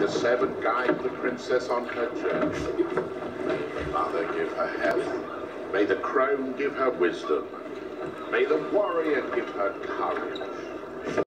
the seven guide the princess on her journey. May the mother give her health. May the crone give her wisdom. May the warrior give her courage.